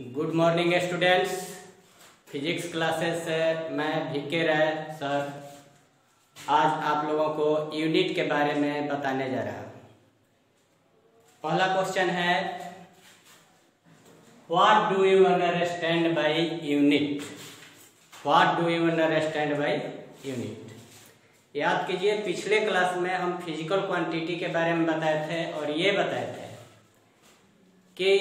Good morning students physics classes से मैं भिके राय sir आज आप लोगों को यूनिट के बारे में बताने जा रहा हूँ। पहला क्वेश्चन है what do you understand by unit what do you understand by unit याद कीजिए, पिछले क्लास में हम फ़िज़िकल क्वांटिटी के बारे में बताए थे और ये बताए थे कि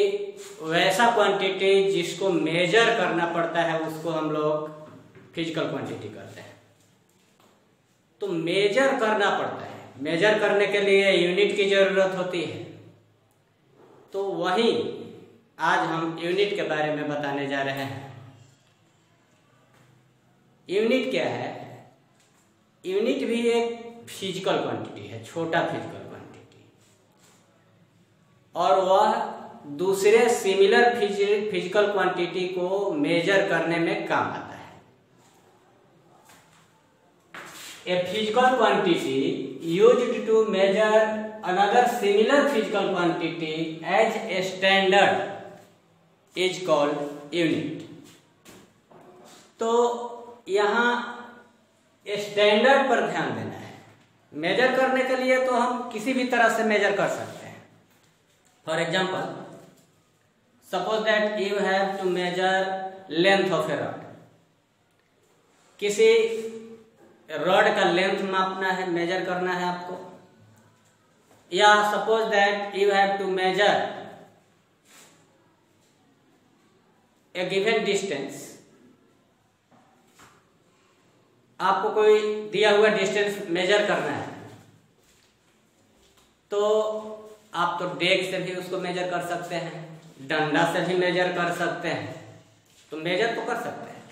वैसा क्वांटिटी जिसको मेजर करना पड़ता है, उसको हम लोग फ़िज़िकल क्वांटिटी करते हैं। तो मेजर करना पड़ता है। मेजर करने के लिए यूनिट की ज़रूरत होती है। तो वही आज हम यूनिट के बारे में बताने जा रहे हैं। यूनिट क्या है? यूनिट भी एक फ़िज़िकल क्वांटिटी है, छोटा फ़िज़िकल क्वांटिटी और वह दूसरे सिमिलर फ़िज़िकल क्वांटिटी को मेजर करने में काम आता है। A physical quantity used to measure another similar physical quantity as a standard is called unit तो यहाँ स्टैंडर्ड पर ध्यान देना है। मेजर करने के लिए तो हम किसी भी तरह से मेजर कर सकते हैं। For example suppose that you have to measure length of a rod किसी रॉड का लेंथ मापना है मेजर करना है आपको? या suppose that you have to measure a given distance आपको कोई दिया हुआ डिस्टेंस मेजर करना है। तो आप तो डेग से भी उसको मेजर कर सकते हैं। डंडा से भी मेजर कर सकते हैं। तो मेजर तो कर सकते हैं।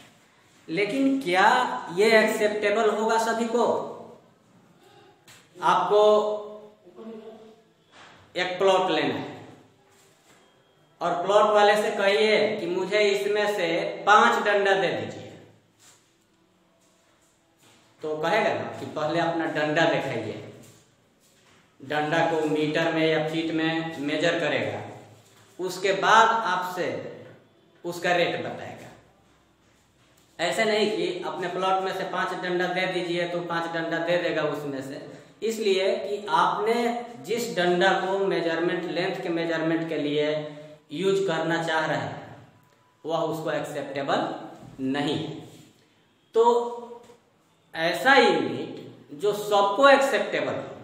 लेकिन क्या ये एक्सेप्टेबल होगा सभी को? आपको एक प्लॉट लेना है। और प्लॉट वाले से कहिए कि मुझे इसमें से पाँच डंडा दे दीजिए। तो कहेगा ना कि पहले अपना डंडा दिखाइए। डंडा को मीटर में या फीट में मेजर करेगा। उसके बाद आपसे उसका रेट बताएगा। ऐसे नहीं कि अपने प्लॉट में से पाँच डंडा दे दीजिए तो पाँच डंडा दे देगा उसमें से। इसलिए कि आपने जिस डंडा को मेज़रमेंट लेंथ के मेज़रमेंट के लिए यूज़ करना चाह रहे हैं, वह उसको एक्सेप्टेबल नहीं तो ऐसा यूनिट जो सबको एक्सेप्टेबल हो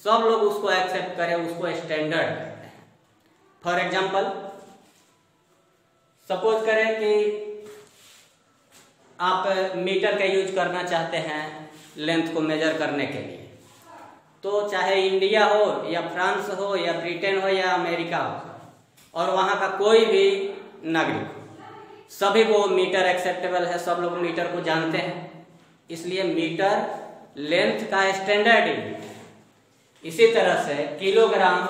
सब लोग उसको एक्सेप्ट करें, उसको स्टैंडर्ड फॉर एग्ज़ाम्पल सपोज़ करें कि आप मीटर का यूज़ करना चाहते हैं लेंथ को मेजर करने के लिए। तो चाहे इंडिया हो या फ्रांस हो या ब्रिटेन हो या अमेरिका हो, और वहाँ का कोई भी नागरिक, सभी को मीटर एक्सेप्टेबल है, सब लोग मीटर को जानते हैं। इसलिए मीटर लेंथ का स्टैंडर्ड इसी तरह से किलोग्राम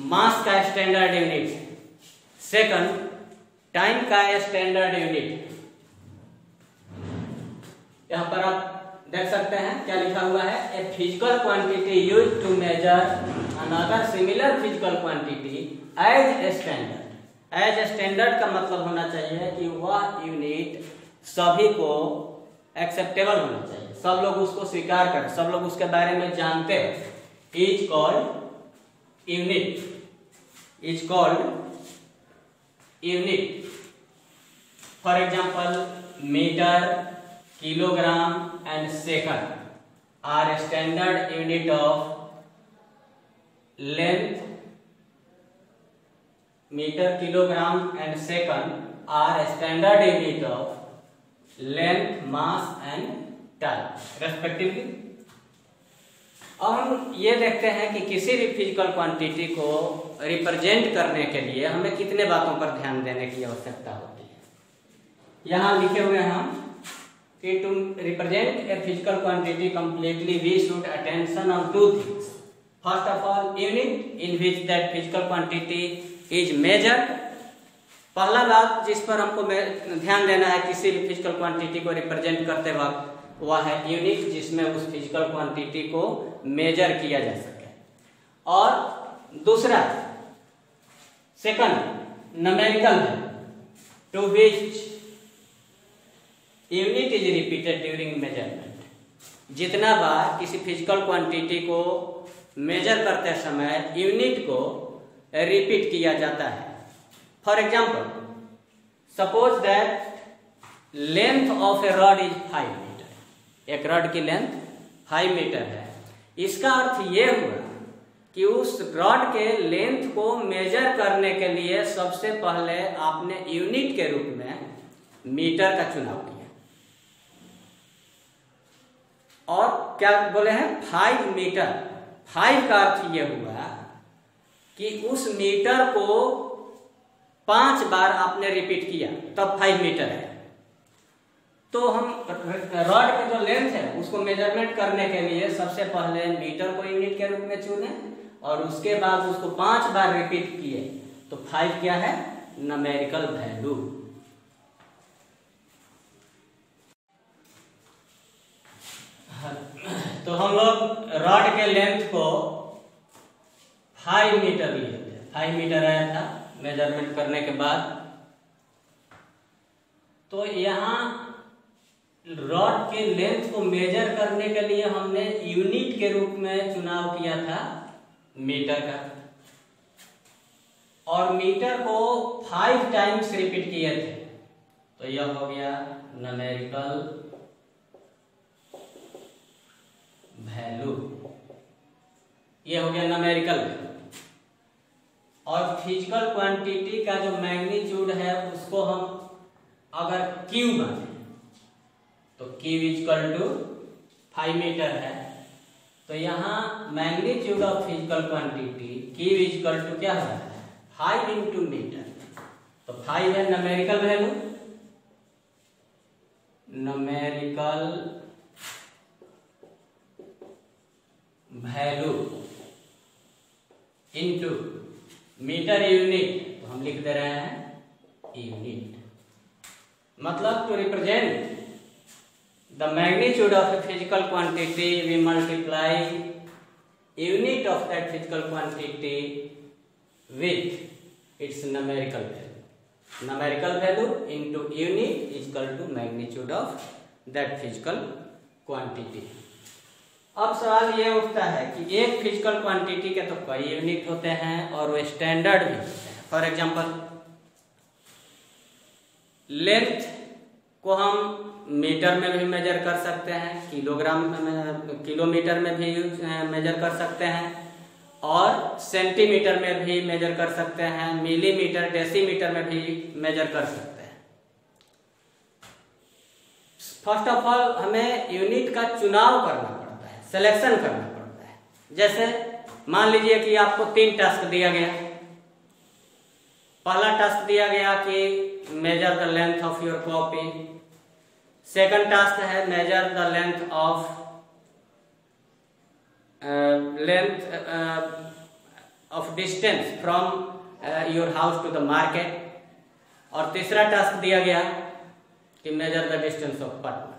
मास का स्टैंडर्ड यूनिट सेकंड टाइम का स्टैंडर्ड यूनिट यहाँ पर आप देख सकते हैं क्या लिखा हुआ है? A physical quantity use to measure another similar physical quantity as standard as standard का मतलब होना चाहिए कि वह यूनिट सभी को एक्सेप्टेबल होना चाहिए। सब लोग उसको स्वीकार करें। सब लोग उसके बारे में जानते हैं। Is called unit is called unit for example metre kilogram and second are standard unit of length metre kilogram and second are standard unit of length mass and time respectively और हम ये देखते हैं कि किसी भी फ़िज़िकल क्वांटिटी को represent करने के लिए हमें कितने बातों पर ध्यान देने की आवश्यकता होती है? यहाँ लिखे हुए हम कि to represent a physical quantity completely we should attention on two things first of all unit in which that physical quantity is measured पहला बात जिस पर हमको ध्यान देना है किसी भी फ़िज़िकल क्वांटिटी को रिप्रेजेंट करते वक्त वह है यूनिट जिसमें उस फ़िज़िकल क्वांटिटी को मेजर किया जा सके। और दूसरा सेकंड नमेरिकल है, to which unit is repeated during measurement जितना बार किसी फ़िज़िकल क्वांटिटी को मेजर करते समय यूनिट को रिपीट किया जाता है। For example suppose that length of a rod is five एक रॉड की लेंथ फाइव मीटर है। इसका अर्थ ये हुआ कि उस रॉड के लेंथ को मेजर करने के लिए सबसे पहले आपने यूनिट के रूप में मीटर का चुनाव किया। और क्या बोले हैं? Five metre. फाइव का अर्थ यह हुआ कि उस मीटर को पाँच बार आपने रिपीट किया, तब फाइव मीटर है। तो हम रॉड का जो लेंथ है, उसको मेज़रमेंट करने के लिए सबसे पहले मीटर को यूनिट के रूप में चुने और उसके बाद उसको पाँच बार रिपीट किए। तो फाइव क्या है? नमेरिकल वैल्यू तो हम लोग रॉड के लेंथ को फाइव मीटर लिए थे फाइव मीटर आया था मेज़रमेंट करने के बाद। तो यहाँ रॉड के लेंथ को मेजर करने के लिए हमने यूनिट के रूप में चुनाव किया था मीटर का। और मीटर को फाइव टाइम्स रिपीट किए थे। तो यह हो गया नमेरिकल वैल्यू ये हो गया नमेरिकल और फ़िज़िकल क्वांटिटी का जो मैग्नीट्यूड है, उसको हम अगर क्यू माने Q is equal to five metre है। तो यहाँ magnitude of physical quantity Q is equal to क्या है? फाइव इंटू मीटर तो फाइव है numerical value numerical value into metre unit तो हम लिख दे रहे हैं यूनिट मतलब to represent the magnitude of a physical quantity we multiply unit of that physical quantity with its numerical value. Numerical value into unit is equal to magnitude of that physical quantity. अब सवाल ये उठता है कि एक physical quantity के तो कई यूनिट होते हैं और वो स्टैंडर्ड भी होते हैं। फॉर एग्जांपल लेंथ को हम मीटर में भी मेजर कर सकते हैं किलोग्राम में किलोमीटर में भी मेजर कर सकते हैं और सेंटीमीटर में भी मेजर कर सकते हैं मिलीमीटर डेसीमीटर में भी मेजर कर सकते हैं। फ़र्स्ट ऑफ़ ऑल हमें यूनिट का चुनाव करना पड़ता है सिलेक्शन करना पड़ता है। जैसे मान लीजिए कि आपको तीन टास्क दिया गया। पहला टास्क दिया गया कि measure the length of your copy second task है measure the length of length of distance from your house to the market और तीसरा टास्क दिया गया कि measure the distance of Patna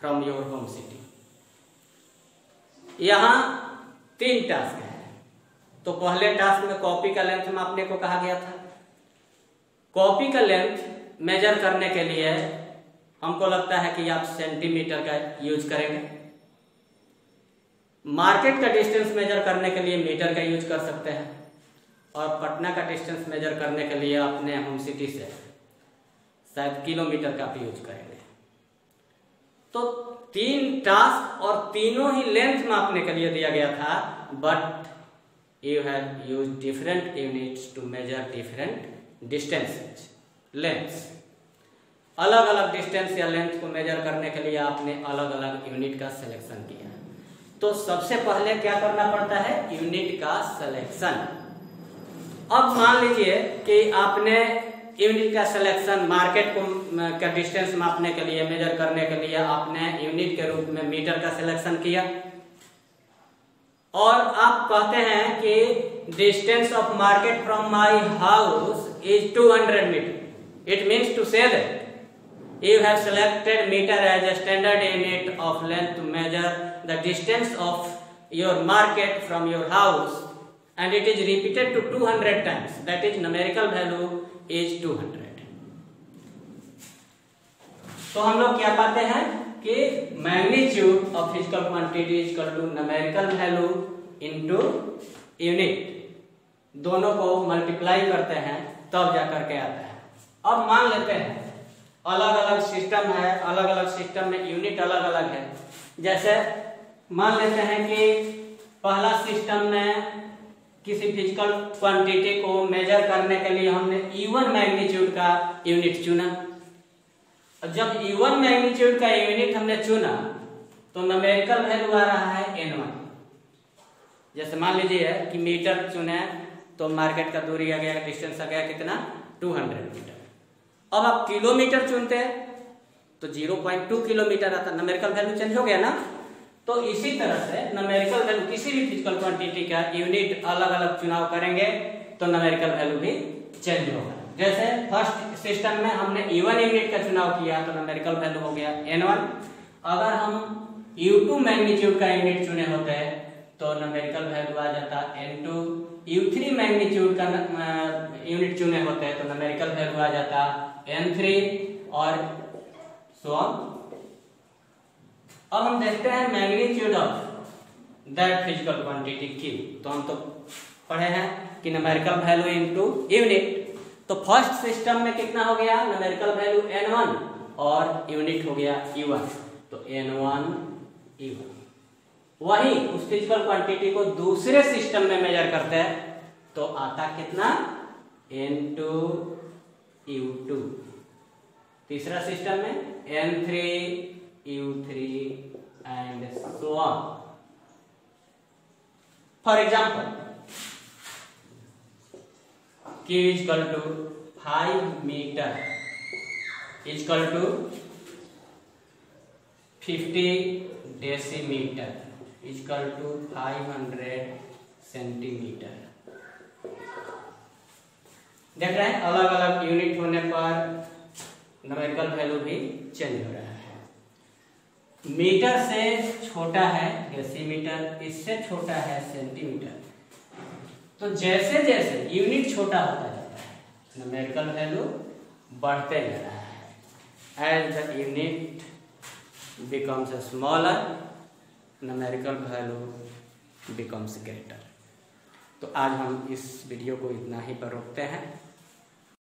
from your home city यहाँ तीन task है। तो पहले टास्क में कॉपी का लेंथ मापने को कहा गया था। कॉपी का लेंथ मेजर करने के लिए हमको लगता है कि आप सेंटीमीटर का यूज़ करेंगे। मार्केट का डिस्टेंस मेजर करने के लिए मीटर का यूज़ कर सकते हैं। और पटना का डिस्टेंस मेजर करने के लिए अपने होम सिटी से शायद किलोमीटर का भी यूज़ करेंगे। तो तीन टास्क और तीनों ही लेंथ मापने के लिए दिया गया था but you have use different units to measure different distances length अलग अलग डिस्टेंस या लेंथ को मेजर करने के लिए आपने अलग अलग यूनिट का सिलेक्शन किया तो सबसे पहले क्या करना पड़ता है? यूनिट का सिलेक्शन अब मान लीजिए कि आपने यूनिट का सिलेक्शन मार्केट को का डिस्टेंस मापने के लिए मेजर करने के लिए आपने यूनिट के रूप में मीटर का सिलेक्शन किया। और आप कहते हैं कि distance of market from my house is 200 metre it means to say that you have selected meter as a standard unit of length to measure the distance of your market from your house and it is repeated to 200 times that is numerical value is 200 तो हम लोग क्या पाते हैं कि magnitude of physical quantity is equal to numerical value into unit दोनों को multiply करते हैं तब तो जाकर के आता है अब मान लेते हैं अलग अलग सिस्टम है अलग अलग सिस्टम में यूनिट अलग अलग है। जैसे मान लेते हैं कि पहला सिस्टम में किसी फ़िज़िकल क्वांटिटी को मेजर करने के लिए हमने इवन मैग्नीट्यूड का यूनिट चुना। जब इवन मैग्नीट्यूड का यूनिट हमने चुना तो नमेरिकल वैल्यू आ रहा है एन वन जैसे मान लीजिए कि मीटर चुने तो मार्केट का दूरी आ गया डिस्टेंस आ गया कितना? 200 मीटर अब आप किलोमीटर चुनते हैं तो 0.2 किलोमीटर आता नमेरिकल वैल्यू चेंज हो गया ना? तो इसी तरह से नमेरिकल वैल्यू किसी भी फ़िज़िकल क्वांटिटी का यूनिट अलग अलग चुनाव करेंगे तो नमेरिकल वैल्यू भी चेंज होगा। जैसे फ़र्स्ट सिस्टम में हमने इवन यूनिट का चुनाव किया तो नमेरिकल वैल्यू हो गया एन वन अगर हम यू टू मैग्नीट्यूड का यूनिट चुने होते हैं तो नमेरिकल वैल्यू आ जाता N two U three magnitude का यूनिट चुने होते हैं तो नमेरिकल वैल्यू आ जाता एन थ्री और सो अब हम देखते हैं magnitude of that physical quantity की तो हम तो पढ़े हैं कि नमेरिकल वैल्यू इनटू यूनिट तो फ़र्स्ट सिस्टम में कितना हो गया? नमेरिकल वैल्यू एन वन और यूनिट हो गया यू वन तो एन वन यू वन वही उस फ़िज़िकल क्वांटिटी को दूसरे सिस्टम में मेजर करते हैं तो आता कितना? एन टू यू टू तीसरा सिस्टम में N three U three and so on. For example, Q is equal to 5 meter is equal to 50 decimeter is equal to 500 centimetre देख रहे हैं अलग अलग यूनिट होने पर नमेरिकल वैल्यू भी चेंज हो रहा है। मीटर से छोटा है डेसीमीटर इससे छोटा है सेंटीमीटर तो जैसे जैसे यूनिट छोटा होता जाता है नमेरिकल वैल्यू बढ़ते जा रहा है। As the unit becomes smaller, numerical value becomes greater तो आज हम इस वीडियो को इतना ही पर रोकते हैं।